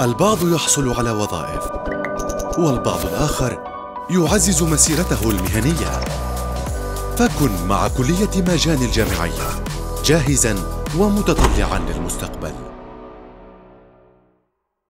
البعض يحصل على وظائف والبعض الآخر يعزز مسيرته المهنية. فكن مع كلية ماجان الجامعية جاهزاً ومتطلعاً للمستقبل.